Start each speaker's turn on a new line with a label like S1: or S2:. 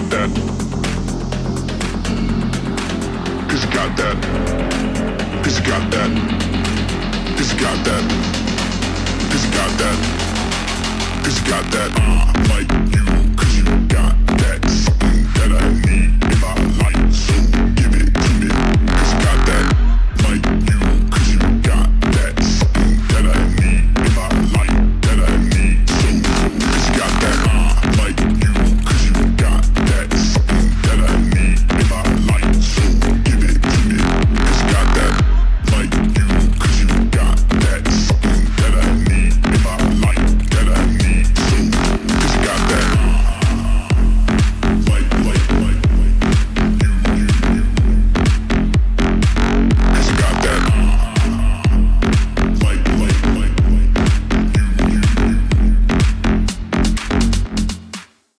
S1: got that. Cause you got that. Cause you got that. Cause you got that. Cause you got that. Cause you got that. Uh, like.